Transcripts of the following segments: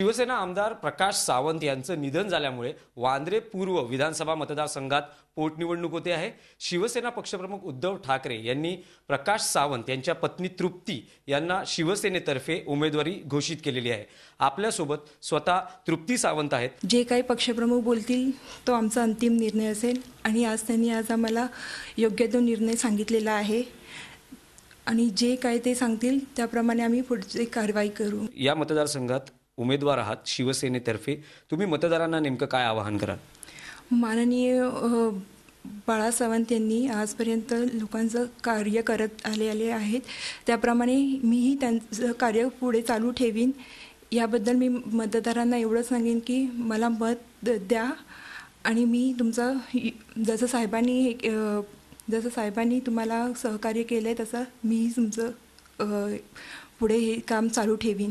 शिवसेना आमदार प्रकाश सावंत यांचं निधन झाल्यामुळे वांद्रे पूर्व विधानसभा मतदारसंघात पोटनिवडणूक होते आहे. शिवसेना पक्षप्रमुख उद्धव ठाकरे यांनी प्रकाश सावंत यांच्या पत्नी तृप्ती यांना शिवसेनेतर्फे उमेदवारी घोषित केलेली आहे. आपल्यासोबत स्वतः तृप्ती सावंत आहेत. जे काही पक्षप्रमुख बोलतील तो आमचा अंतिम निर्णय असेल. आणि आज त्यांनी आज आम्हाला योग्य तो निर्णय सांगितलेला आहे. आणि जे काय ते सांगतील त्याप्रमाणे आम्ही पुढची कारवाई करू. या मतदारसंघात उमेदवार आहात शिवसेनेतर्फे. तुम्ही मतदारांना नेमकं काय आवाहन कराल? माननीय बाळा सावंत यांनी आजपर्यंत लोकांचं कार्य करत आले आले आहेत. त्याप्रमाणे मीही त्यांचं कार्य पुढे चालू ठेवीन. याबद्दल मी मतदारांना एवढं सांगेन की मला मत द्या. आणि मी तुमचं जसं साहेबांनी हे- जसं साहेबांनी तुम्हाला सहकार्य केलं आहे तसं मीही तुमचं पुढे हे काम चालू ठेवीन.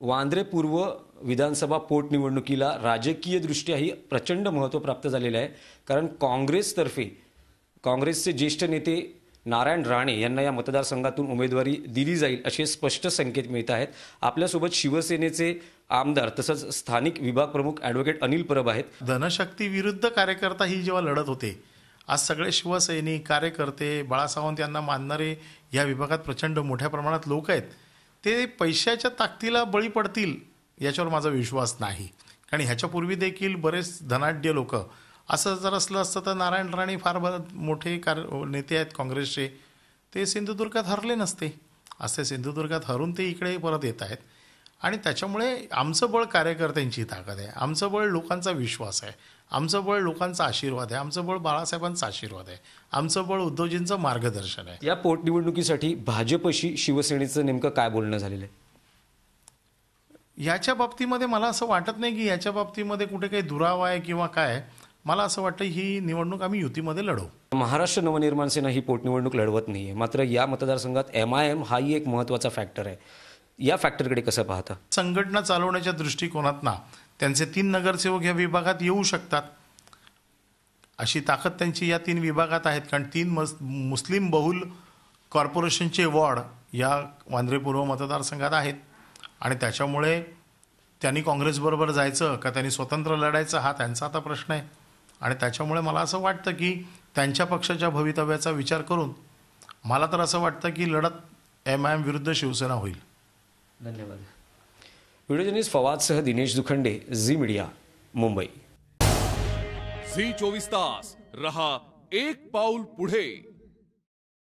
वांद्रे पूर्व विधानसभा पोटनिवडणुकीला राजकीय दृष्ट्याही प्रचंड महत्त्व प्राप्त झालेलं आहे. कारण काँग्रेसतर्फे काँग्रेसचे ज्येष्ठ नेते नारायण राणे यांना या मतदारसंघातून उमेदवारी दिली जाईल असे स्पष्ट संकेत मिळत आहेत. आपल्यासोबत शिवसेनेचे आमदार तसंच स्थानिक विभाग प्रमुख ॲडव्होकेट अनिल परब आहेत. धनशक्ती विरुद्ध कार्यकर्ता ही जेव्हा लढत होते आज सगळे शिवसैनिक कार्यकर्ते बाळासावंत यांना मानणारे या विभागात प्रचंड मोठ्या प्रमाणात लोक आहेत. ते पैशाच्या ताकदीला बळी पडतील याच्यावर माझा विश्वास नाही. कारण ह्याच्यापूर्वी देखील बरेच धनाढ्य लोक असं जर असलं असतं तर नारायण राणे फार बर- मोठे कार नेते आहेत काँग्रेसचे. ते सिंधुदुर्गात हरले नसते. असे सिंधुदुर्गात हरून ते इकडे परत येत आहेत. आणि त्याच्यामुळे आमचं बळ कार्यकर्त्यांची ताकद आहे. आमचं बळ लोकांचा विश्वास आहे. आमचं बळ लोकांचा आशीर्वाद आहे. आमचं बळ बाळासाहेबांचा आशीर्वाद आहे. आमचं बळ उद्धवजींचं मार्गदर्शन आहे. या पोटनिवडणुकीसाठी भाजपशी शिवसेनेचं नेमकं काय बोलणं झालेलं आहे? याच्या बाबतीमध्ये मला असं वाटत नाही की याच्या बाबतीमध्ये कुठे काही दुरावा आहे किंवा काय मला असं वाटतं ही निवडणूक आम्ही युतीमध्ये लढवू. महाराष्ट्र नवनिर्माण सेना ही पोटनिवडणूक लढवत नाहीये. मात्र या मतदारसंघात एम आय एम हाही एक महत्त्वाचा फॅक्टर आहे. या फॅक्टरकडे कसं पाहता? संघटना चालवण्याच्या दृष्टिकोनातनं त्यांचे तीन नगरसेवक या विभागात येऊ शकतात. अशी ताकद त्यांची या तीन विभागात आहेत. कारण तीन मस मुस्लिम बहुल कॉर्पोरेशनचे वॉर्ड या वांद्रे पूर्व मतदारसंघात आहेत. आणि त्याच्यामुळे त्यांनी काँग्रेसबरोबर जायचं का त्यांनी स्वतंत्र लढायचं हा त्यांचा आता प्रश्न आहे. आणि त्याच्यामुळे मला असं वाटतं की त्यांच्या पक्षाच्या भवितव्याचा विचार करून मला तर असं वाटतं की लढत एम आय एम विरुद्ध शिवसेना होईल. धन्यवाद. व्हिडिओ जर्नलिस्ट फवादसह दिनेश दुखंडे झी मीडिया मुंबई. झी चोवीस तास रहा एक पाऊल पुढे.